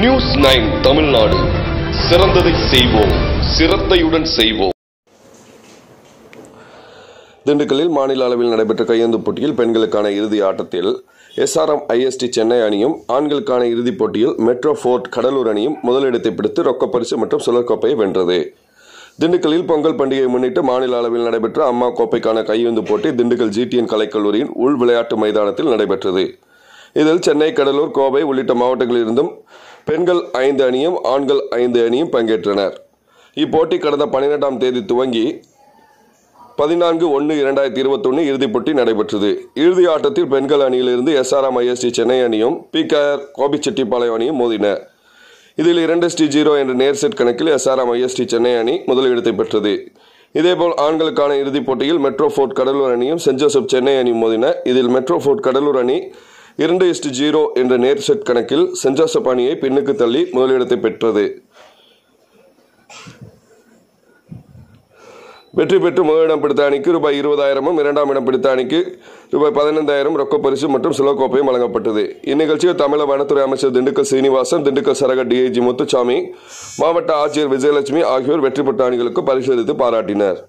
News nine Tamil Nadu. சிறந்ததை செய்வோம் சிறந்தையுடன் செய்வோம். திண்டுக்கல்லில் மாநில அளவில் நடைபெற்ற கையெழுந்து போட்டியில் பெண்களுக்கான இறுதி ஆட்டத்தில் எஸ்ஆர்எம் ஐஎஸ்டி சென்னை அணியும் ஆண்களுக்கான இறுதிப் போட்டியில் மெட்ரோ ஃபோர்ட் கடலூர் அணியும் முதலிடத்தை பிடித்து ரொக்கப்பரிசு மற்றும் சுழற்கோப்பையை வென்றது. திண்டுக்கல்லில் பொங்கல் பண்டிகையை முன்னிட்டு மாநில அளவில் நடைபெற்ற அம்மா கோப்பைக்கான கையுந்து போட்டி திண்டுக்கல் ஜிடிஎன் கலைக்கல்லூரியின் உள் விளையாட்டு மைதானத்தில் நடைபெற்றது. இதில் சென்னை கடலூர் கோவை உள்ளிட்ட மாவட்டங்களிலிருந்தும் பெண்கள் ஐந்து அணியும் ஆண்கள் ஐந்து அணியும் பங்கேற்றனர். இப்போட்டி கடந்த பன்னிரெண்டாம் தேதி துவங்கி பதினான்கு ஒன்று இரண்டாயிரத்தி இருபத்தொன்று இறுதிப் போட்டி நடைபெற்றது. இறுதி ஆட்டத்தில் பெண்கள் அணியிலிருந்து எஸ்ஆர்எம் ஐஎஸ்டி சென்னை அணியும் பி கேஆர் கோபிச்செட்டிப்பாளையம் அணியும் மோதின இதில் இரண்டு ஸ்டி ஜீரோ என்ற நேர் செட் கணக்கில் எஸ்ஆர்எம் ஐஎஸ்டி சென்னை அணி முதலிடத்தை பெற்றது. இதேபோல் ஆண்களுக்கான இறுதிப் போட்டியில் மெட்ரோ ஃபோர்ட் கடலூர் அணியும் சென்ட் ஜோசப் சென்னை அணி மோதின இதில் மெட்ரோ ஃபோர்ட் கடலூர் அணி இரண்டு இஸ்டு ஜீரோ என்ற நேர் செட் கணக்கில் சென்ட் அணியை பின்னுக்கு தள்ளி முதலிடத்தை பெற்றது. வெற்றி பெற்று முதலிடம் பிடித்த அணிக்கு ரூபாய் இருபதாயிரமும் இரண்டாம் இடம் பிடித்த அணிக்கு ரூபாய் பதினைந்தாயிரம் ரொக்க பரிசு மற்றும் சிலோகோப்பையும் வழங்கப்பட்டது. இந்நிகழ்ச்சியில் தமிழக வனத்துறை அமைச்சர் திண்டுக்கல் சீனிவாசன் திண்டுக்கல் சரக டிஐஜி முத்துசாமி மாவட்ட ஆட்சியர் விஜயலட்சுமி ஆகியோர் வெற்றி பெற்ற அணிகளுக்கு பரிசீலித்து பாராட்டினர்.